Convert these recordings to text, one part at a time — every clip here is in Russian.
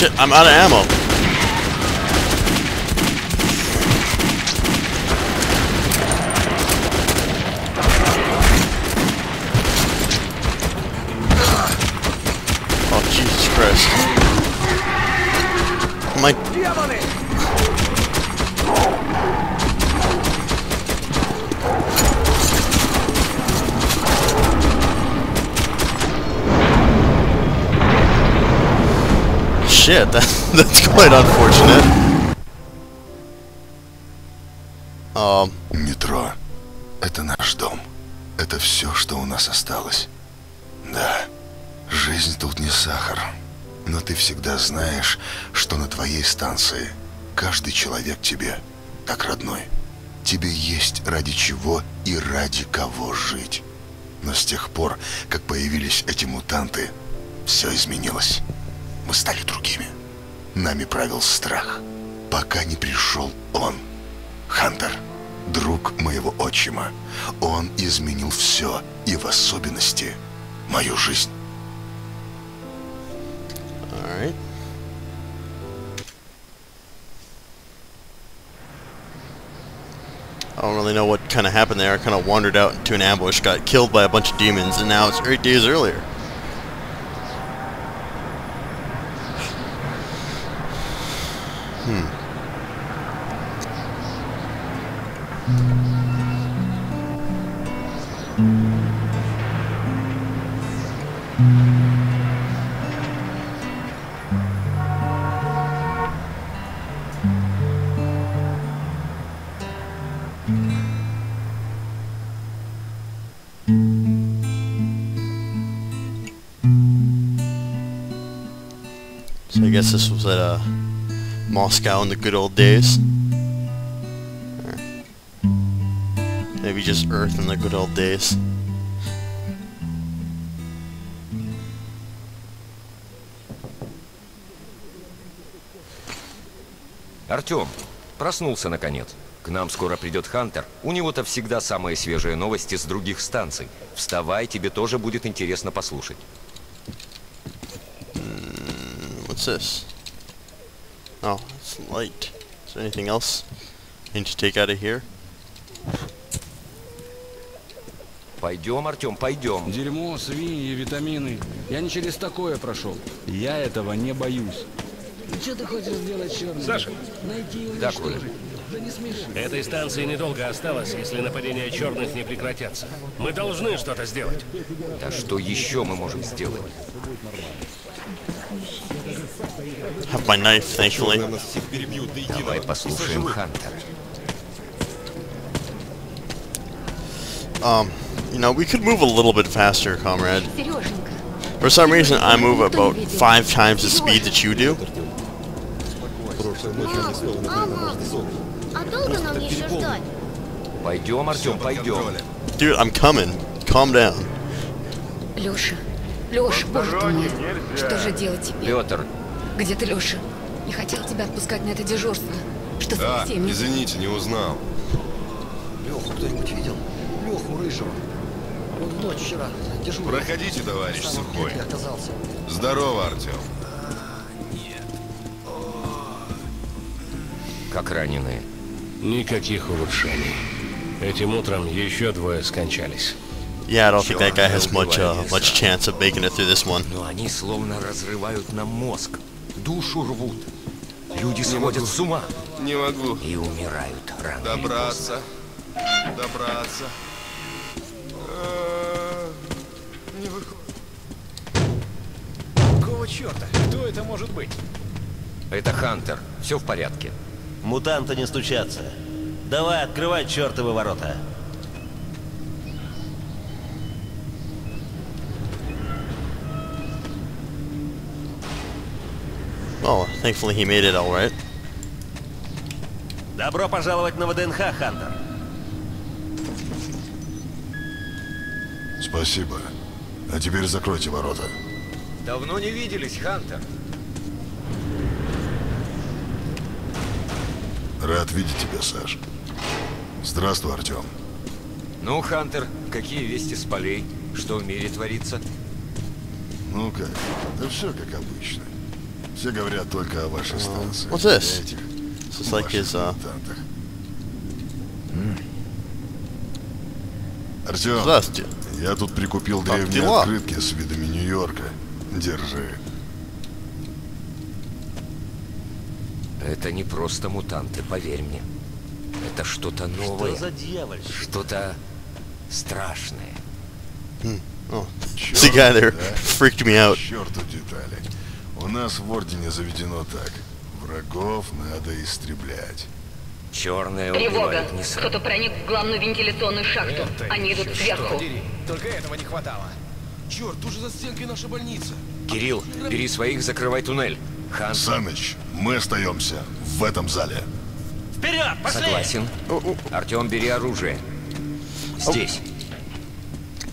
Shit, I'm out of ammo. Oh, Jesus Christ. My... Shit, that, that's quite unfortunate. Um, Метро. Это наш дом. Это все, что у нас осталось. Да, жизнь тут не сахар. Но ты всегда знаешь, что на твоей станции каждый человек тебе как родной. Тебе есть ради чего и ради кого жить. Но с тех пор, как появились эти мутанты, все изменилось. Мы стали другими. Нами правил страх, пока не пришел он. Хантер, друг моего отчима. Он изменил все, и в особенности мою жизнь. alright. I don't really know what kind of happened there. I kind of wandered out into an ambush, got killed by a bunch of demons, and now it's eight days earlier. So I guess this was at uh, Moscow in the good old days. Or maybe just Earth in the good old days. Артем, проснулся наконец. К нам скоро придет Хантер. У него-то всегда самые свежие новости с других станций. Вставай, тебе тоже будет интересно послушать. What's this? Oh, it's light. Is there anything else I need to take out of here? Пойдем, Артем, пойдем. Дерьмо, свиньи, витамины. Я не через такое прошел. Я этого не боюсь. Что ты хочешь сделать, черный? Саша. Найти и Да, уничтожить. Да не смеши. Этой станции недолго осталось, если нападения черных не прекратятся. Мы должны что-то сделать. Да что еще мы можем сделать? Have my knife, thankfully. Давай послушаем Хантера. Um, you know, we could move a little bit faster, comrade. Сереженька, For some reason, I move about five times the speed that you do. мама, а долго нам еще ждать? Пойдем, Артем, пойдем. Dude, I'm coming. Calm down. Леша, Леша, боже ты мой, что же делать теперь? Петр, Где ты, Леша? Не хотел тебя отпускать на это дежурство. Что с Да, всеми? извините, не узнал. Леху кто-нибудь видел? Леху Рыжего. Он ночь вчера дежурил. Проходите, товарищ Сухой. оказался. Здорово, Артем. как раненые. Никаких улучшений. Этим утром еще двое скончались. Yeah, I don't think that guy has much uh, much chance of making it through this one. Но они словно разрывают нам мозг. Душу рвут. Люди сходят с ума Не могу и умирают рано добраться. Добраться. А, Не выходит. Какого черта? Кто это может быть? Это Хантер. Все в порядке. Мутанты не стучатся. Давай, открывай чертовы ворота. Oh, thankfully he made it all right. Добро пожаловать на ВДНХ, Хантер. Спасибо. А теперь закройте ворота. Давно не виделись, Хантер. Рад видеть тебя, Саш. Здравствуй, Артем. Ну, Хантер, какие вести с полей? Что в мире творится? Ну как? Да все как обычно. Все говорят только о вашей станции. what's this? This is like his, uh, мутантах. Артем, Здравствуйте. я тут прикупил Как древние дела? открытки с видами Нью-Йорка. Держи. Это не просто мутанты, поверь мне. Это что-то новое. Что за дьявольщина? Что-то страшное. Oh, Чёрт, the guy there да? freaked me out. Черту детали. У нас в Ордене заведено так. Врагов надо истреблять. Черное Тревога. Кто-то проник в главную вентиляционную шахту. Они идут сверху. Только этого не хватало. Черт, тут же за стенкой наша больница. Кирилл, бери своих, закрывай туннель. Хан, Саныч, мы остаемся в этом зале. Вперед, пошли! согласен. Артем, бери оружие. Здесь.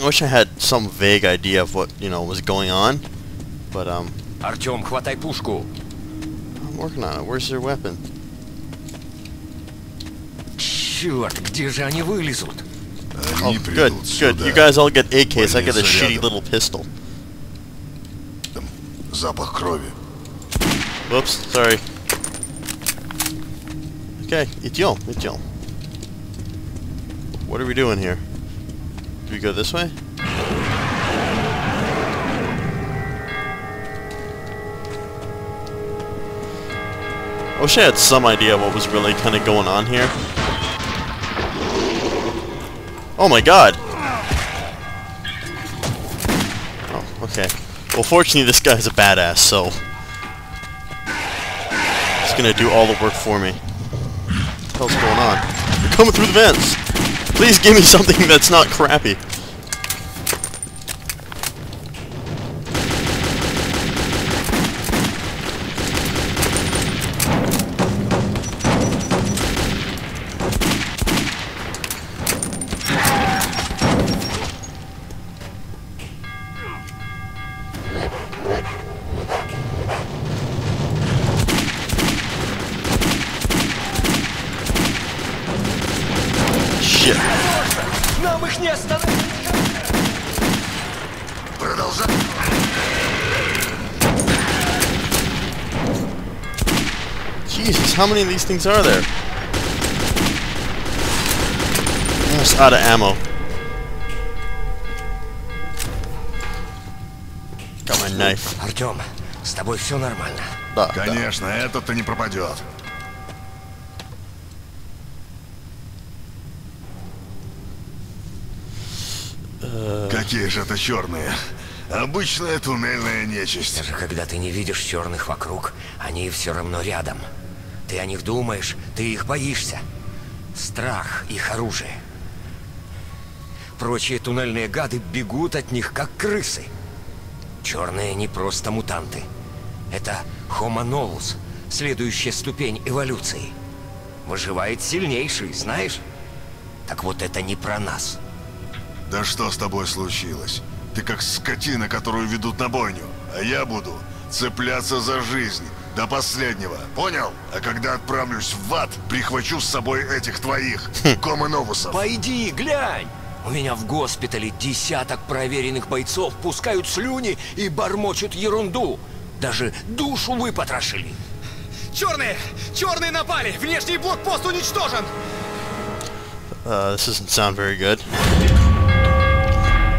I wish I had some vague idea of what, you know, was going on. But, um, Артем, хватай пушку. I'm working on it. Where's your weapon? Черт, где же они вылезут? Oh, Они good, придут good. сюда. You guys all get AKs. I get a shitty little pistol. Запах крови. Whoops, sorry. Okay, идем, идем. What are we doing here? Do we go this way? I wish I had some idea what was really kind of going on here. Oh my god! Oh, okay. Well, fortunately, this guy's a badass, so... He's gonna do all the work for me. What the hell's going on? You're coming through the vents! Please give me something that's not crappy. Продолжай. Jesus, how many of these things are there? Almost out of ammo. Got my knife. Артем, с тобой все нормально. Да, да. Конечно, этот-то не пропадет. Какие же это черные? Обычная туннельная нечисть. Даже когда ты не видишь черных вокруг, они все равно рядом. Ты о них думаешь, ты их боишься. Страх — их оружие. Прочие туннельные гады бегут от них, как крысы. Черные не просто мутанты. Это Homo novus, следующая ступень эволюции. Выживает сильнейший, знаешь? Так вот это не про нас. Да что с тобой случилось? Ты как скотина, которую ведут на бойню. А я буду цепляться за жизнь до последнего. Понял? А когда отправлюсь в ад, прихвачу с собой этих твоих, комоновусов. Пойди, глянь! У меня в госпитале десяток проверенных бойцов пускают слюни и бормочут ерунду. Даже душу выпотрошили. Черные! Черные напали! Внешний блокпост уничтожен! Uh, this doesn't sound very good.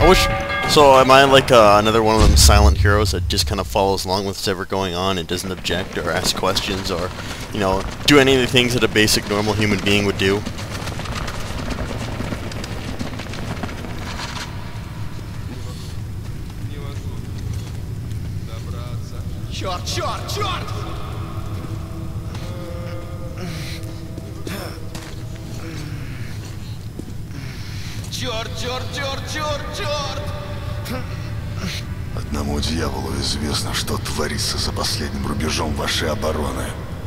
I wish. So, am I like uh, another one of them silent heroes that just kind of follows along with what's ever going on and doesn't object or ask questions or, you know, do any of the things that a basic normal human being would do? Не могу добраться. Черт, черт, черт! Черт, черт, черт, черт, черт! Одному дьяволу известно, что творится за последним рубежом вашей обороны.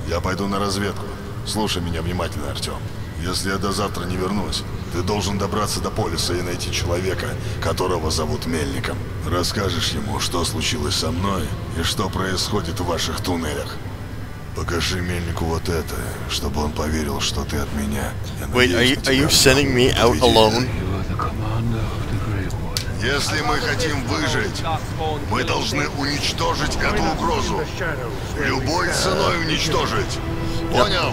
Я пойду на разведку. Слушай меня внимательно, Артем. Если я до завтра не вернусь, ты должен добраться до полиса и найти человека, которого зовут Мельником. Расскажешь ему, что случилось со мной и что происходит в ваших туннелях. Покажи Мельнику вот это, чтобы он поверил, что ты от меня. Я Wait, are you are you sending me out alone? Если мы хотим выжить, мы должны уничтожить эту угрозу. Любой ценой уничтожить. Понял?